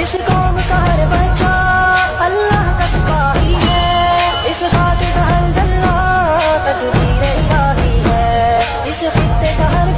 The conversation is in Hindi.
इस कौम का का इस खाते का हर जल्ला तकदीर इलाही है। इस खत्ते का हर